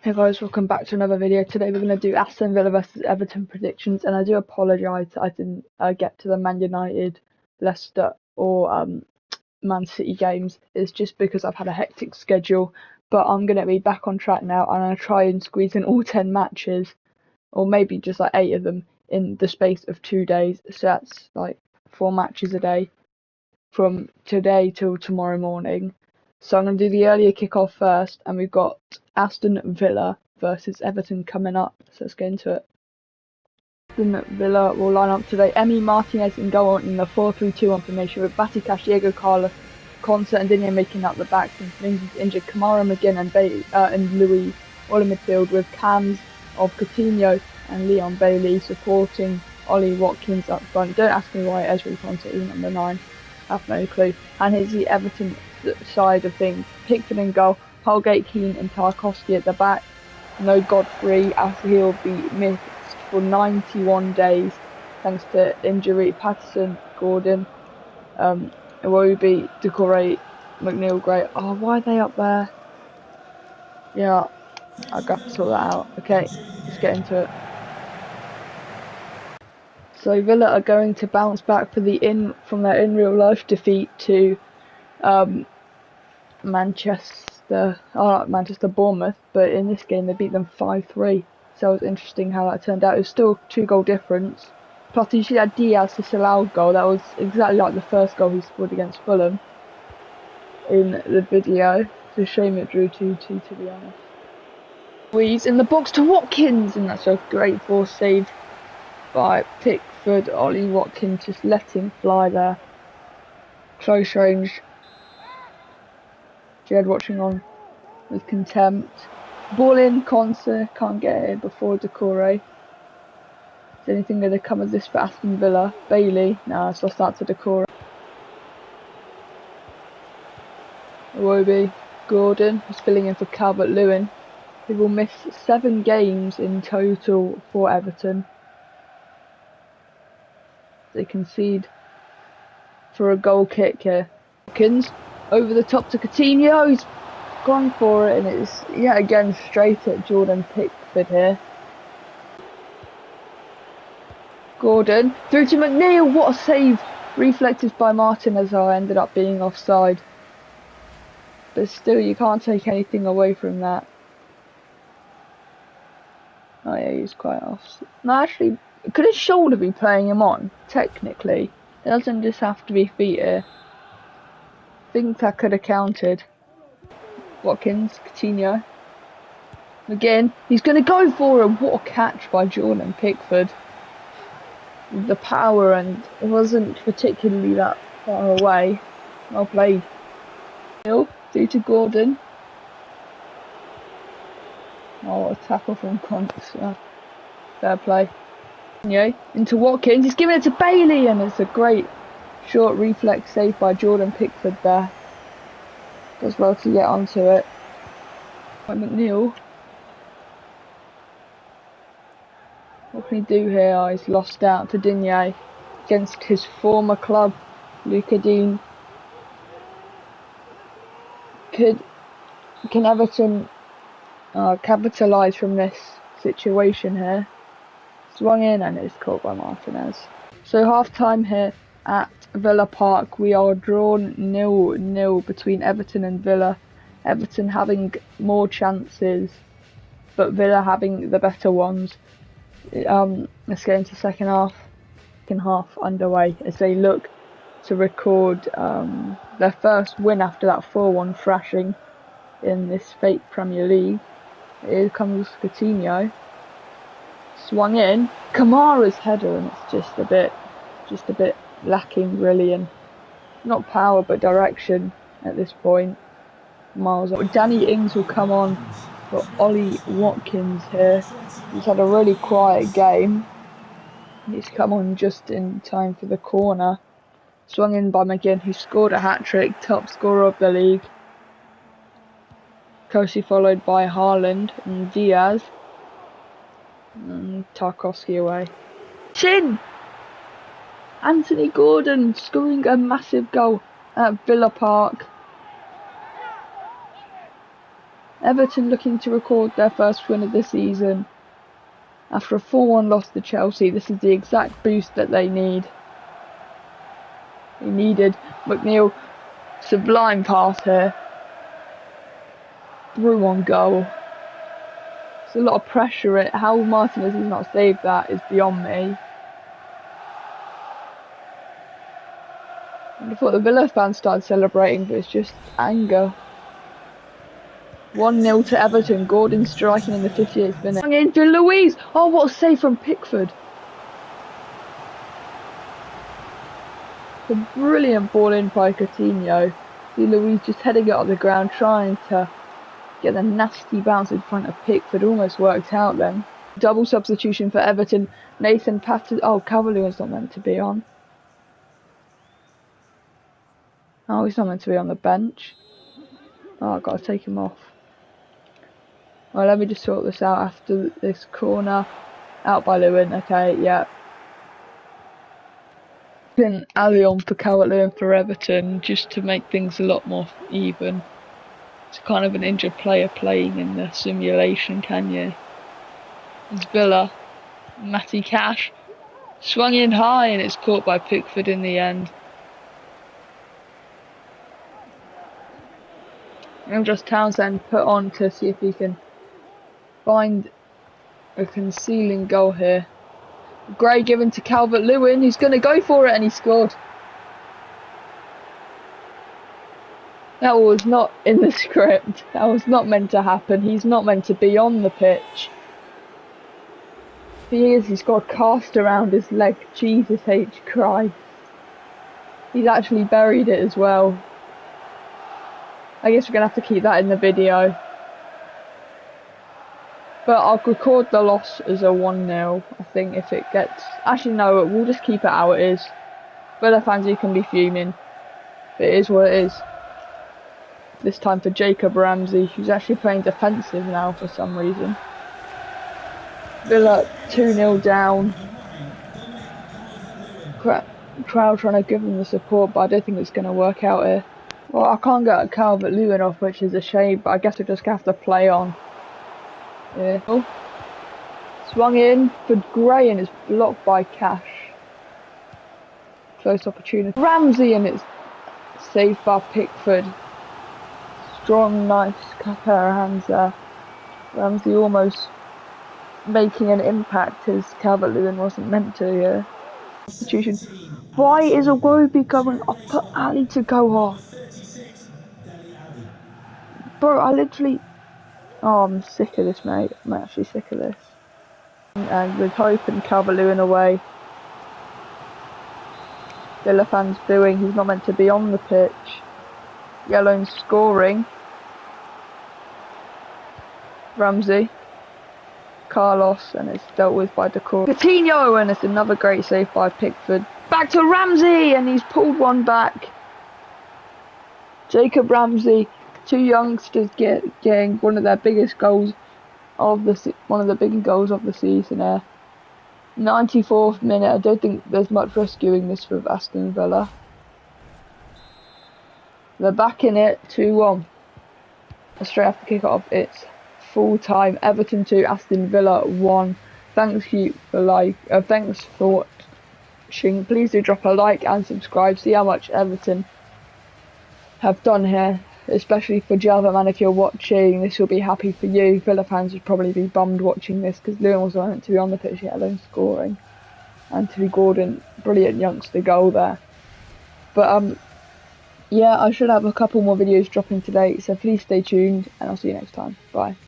Hey guys, welcome back to another video. Today we're going to do Aston Villa versus Everton predictions, and I do apologise I didn't uh, get to the Man United, Leicester, or um, Man City games. It's just because I've had a hectic schedule, but I'm going to be back on track now, and to try and squeeze in all 10 matches, or maybe just like 8 of them, in the space of two days. So that's like 4 matches a day from today till tomorrow morning. So I'm going to do the earlier kickoff first, and we've got Aston Villa versus Everton coming up. So let's get into it. Aston Villa will line up today. Emi Martinez in goal in the 4-3-2-1 formation with Matty Cash, Diego Carlos, Konsa and Digne making up the back since Mings is injured. Kamara, McGinn and, ba- uh, and Luiz all in midfield with cams of Coutinho and Leon Bailey supporting Ollie Watkins up front. Don't ask me why Ezri Konsa is number 9. Have no clue. And here's the Everton side of things. Pickford in goal, Holgate, Keane and Tarkowski at the back. No Godfrey as he'll be missed for 91 days thanks to injury. Patterson, Gordon, um, Iwobi, Doucouré, McNeil, Gray. Oh, why are they up there? Yeah, I'll have to sort that out. Okay, let's get into it. So Villa are going to bounce back for the in from their in real life defeat to um, Manchester, oh, Manchester Bournemouth, but in this game they beat them 5-3. So it was interesting how that turned out. It was still two goal difference. Plus you see that Diaz disallowed goal. That was exactly like the first goal he scored against Fulham in the video. It's a shame it drew 2-2 to be honest. Weeds in the box to Watkins and that's a great force save by Pickford. Ollie Watkins just let him fly there. Close range Jed watching on with contempt. Ball in, Konsa can't get it before Doucouré. Is anything going to come of this for Aston Villa? Bailey, no, it's lost out to Doucouré. Iwobi, Gordon is filling in for Calvert Lewin, He will miss seven games in total for Everton. They concede for a goal kick here. Hawkins over the top to Coutinho. He's gone for it, and it's yet again straight at Jordan Pickford here. Gordon through to McNeil. What a save! Reflected by Martin as I ended up being offside. But still, you can't take anything away from that. Oh yeah, he's quite off. No, actually, could his shoulder be playing him on? Technically, it doesn't just have to be here think I could have counted. Watkins, Coutinho. Again, he's going to go for a what a catch by Jordan Pickford. The power and it wasn't particularly that far away. Well played. Hill, due to Gordon. Oh, a tackle from Conte. Fair play. Into Watkins. He's giving it to Bailey and it's a great Short reflex save by Jordan Pickford there. Does well to get onto it. By McNeil. What can he do here? Oh, he's lost out to Digne against his former club, Lucas Digne. Could can Everton uh, capitalise from this situation here? Swung in and it's caught by Martinez. So half time here at Villa Park, we are drawn nil-nil between Everton and Villa. Everton having more chances, but Villa having the better ones. Um, let's get into second half. Second half underway as they look to record um, their first win after that 4-1 thrashing in this fake Premier League. Here comes Coutinho. Swung in. Kamara's header and it's just a bit, just a bit lacking really in not power but direction at this point. Miles. Danny Ings will come on for Ollie Watkins here. He's had a really quiet game. He's come on just in time for the corner. Swung in by McGinn, who scored a hat trick, top scorer of the league. Closely followed by Haaland and Diaz. Um, and Tarkowski away. Chin! Anthony Gordon scoring a massive goal at Villa Park. Everton looking to record their first win of the season. After a 4-1 loss to Chelsea, this is the exact boost that they need. They needed McNeil sublime pass here. Through on goal. It's a lot of pressure. It how Martinez has not saved that is beyond me. I thought the Villa fans started celebrating, but it's just anger. 1 0 to Everton. Gordon striking in the 58th minute. In Into Luiz. Oh, what a save from Pickford. A brilliant ball in by Coutinho. See Luiz just heading it on the ground, trying to get a nasty bounce in front of Pickford. Almost worked out then. Double substitution for Everton. Nathan Patterson. Oh, Calvert-Lewin's not meant to be on. Oh, he's not meant to be on the bench. Oh, I've got to take him off. Well, let me just sort this out after this corner. Out by Lewin, okay, yeah. Dele Alli on for Calvert-Lewin for Everton, just to make things a lot more even. It's kind of an injured player playing in the simulation, can you? It's Villa. Matty Cash. Swung in high and it's caught by Pickford in the end. And just Townsend put on to see if he can find a concealing goal here. Gray given to Calvert Lewin, who's going to go for it, and he scored. That was not in the script. That was not meant to happen. He's not meant to be on the pitch. He is. He's got a cast around his leg. Jesus H. Christ. He's actually buried it as well. I guess we're going to have to keep that in the video. But I'll record the loss as a 1-0, I think, if it gets... Actually, no, we'll just keep it how it is. Villa fans, you can be fuming. It is what it is. This time for Jacob Ramsey, who's actually playing defensive now for some reason. Villa 2-0 down. Crowd trying to give them the support, but I don't think it's going to work out here. Well, I can't get Calvert-Lewin off, which is a shame, but I guess we just have to play on. Yeah. Oh. Swung in for Gray and it's blocked by Cash. Close opportunity. Ramsey and it's saved by Pickford. Strong, nice pair of hands there. Ramsey almost making an impact as Calvert-Lewin wasn't meant to, yeah. Substitution. Why is a Iwobi going up? Put Alli to go off. Bro, I literally Oh, I'm sick of this, mate. I'm actually sick of this. And with Hope and Calvert-Lewin away, Villa fans booing. He's not meant to be on the pitch. Yellow scoring. Ramsey. Carlos, and it's dealt with by Doucouré. Coutinho, and it's another great save by Pickford. Back to Ramsey, and he's pulled one back. Jacob Ramsey two youngsters get getting one of their biggest goals of the one of the biggest goals of the season eh? there. 94th minute. I don't think there's much rescuing this with Aston Villa. They're back in it 2-1. Straight after kick off, it's full time. Everton 2, Aston Villa 1. Thanks you for like. Uh, thanks for watching. Please do drop a like and subscribe. See how much Everton have done here especially for Java man if you're watching this will be happy for you Villa fans would probably be bummed watching this because Lewin was meant to be on the pitch yet alone scoring and Anthony Gordon brilliant youngster goal there but um yeah I should have a couple more videos dropping today so please stay tuned and I'll see you next time bye